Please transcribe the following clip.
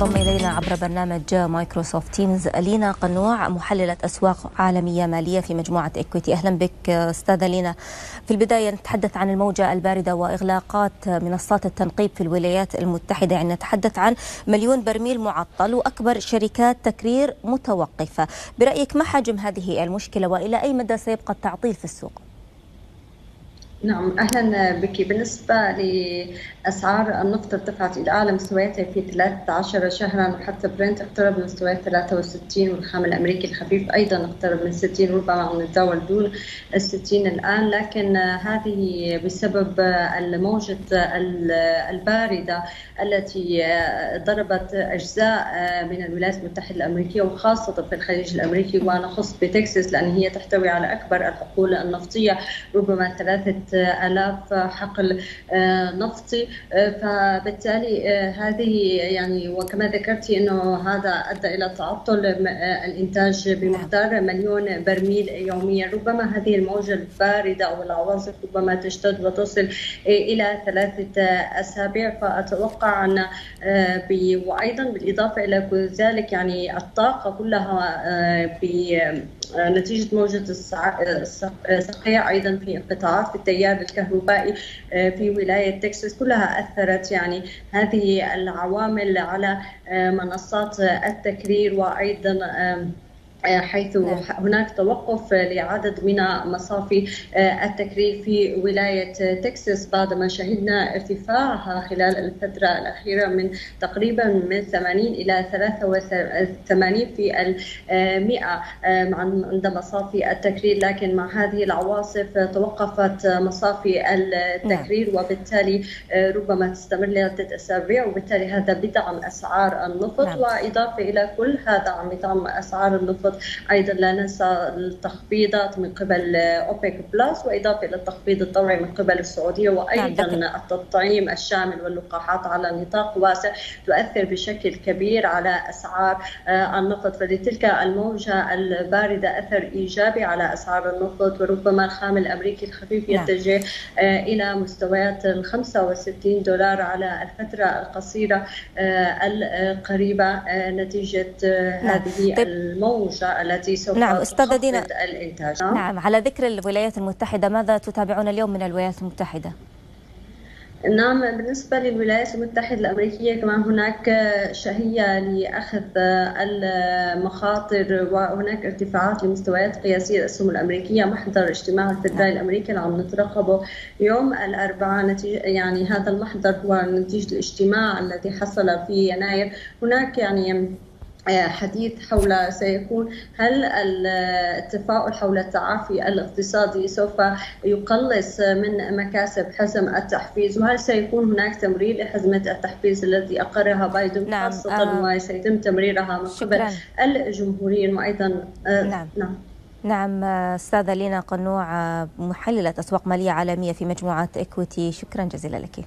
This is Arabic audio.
تنضم إلينا عبر برنامج مايكروسوفت تيمز لينا قنوع محللة أسواق عالمية مالية في مجموعة إكويتي. أهلا بك أستاذة لينا. في البداية نتحدث عن الموجة الباردة وإغلاقات منصات التنقيب في الولايات المتحدة. يعني نتحدث عن مليون برميل معطل وأكبر شركات تكرير متوقفة. برأيك ما حجم هذه المشكلة وإلى أي مدى سيبقى التعطيل في السوق؟ نعم أهلا بك. بالنسبة لأسعار النفط ارتفعت إلى أعلى مستوياتها في 13 شهرا وحتى برنت اقترب من مستويات 63 والخام الأمريكي الخفيف أيضا اقترب من 60 ربما عم نتداول دون ال 60 الآن. لكن هذه بسبب الموجة الباردة التي ضربت أجزاء من الولايات المتحدة الأمريكية وخاصة في الخليج الأمريكي ونخص بتكساس لأن هي تحتوي على أكبر الحقول النفطية ربما ثلاثة آلاف حقل نفطي فبالتالي هذه يعني وكما ذكرتي أنه هذا أدى إلى تعطل الإنتاج بمقدار مليون برميل يوميا. ربما هذه الموجة الباردة أو العواصف ربما تشتد وتصل إلى ثلاثة أسابيع. فأتوقع أن وأيضا بالإضافة إلى ذلك يعني الطاقة كلها نتيجة موجة الصقيع أيضا في انقطاعات في الكهربائي في ولاية تكساس كلها أثرت. يعني هذه العوامل على منصات التكرير وأيضا حيث هناك توقف لعدد من مصافي التكرير في ولاية تكساس بعد ما شهدنا ارتفاعها خلال الفترة الأخيرة من تقريبا من 80 إلى 83 في المئة عند مصافي التكرير لكن مع هذه العواصف توقفت مصافي التكرير وبالتالي ربما تستمر لعدة أسابيع وبالتالي هذا بدعم أسعار النفط وإضافة إلى كل هذا عم يدعم أسعار النفط النفط أيضا لا ننسى التخفيضات من قبل أوبك بلس وإضافة إلى التخفيض الطوعي من قبل السعودية وأيضا التطعيم الشامل واللقاحات على نطاق واسع تؤثر بشكل كبير على أسعار النفط. فلتلك الموجة الباردة أثر إيجابي على أسعار النفط وربما الخام الأمريكي الخفيف يتجه إلى مستويات ال 65 دولار على الفترة القصيرة القريبة نتيجة هذه التي سوف نعم أستاذة دينا. الإنتاج. نعم على ذكر الولايات المتحدة ماذا تتابعون اليوم من الولايات المتحدة؟ نعم بالنسبة للولايات المتحدة الأمريكية كمان هناك شهية لأخذ المخاطر وهناك ارتفاعات لمستويات قياسية الأسهم الأمريكية محضر اجتماع الفدرالي الأمريكي اللي عم نترقبه يوم الأربعاء نتيجة يعني هذا المحضر هو نتيجة الاجتماع الذي حصل في يناير. هناك يعني حديث حول سيكون هل التفاؤل حول التعافي الاقتصادي سوف يقلص من مكاسب حزم التحفيز وهل سيكون هناك تمرير لحزمة التحفيز التي أقرها بايدن نعم. خاصة آه. وسيتم تمريرها من قبل الجمهوريين وأيضا نعم. نعم. نعم أستاذة لينا قنوع محللة أسواق مالية عالمية في مجموعه إكويتي شكرا جزيلا لك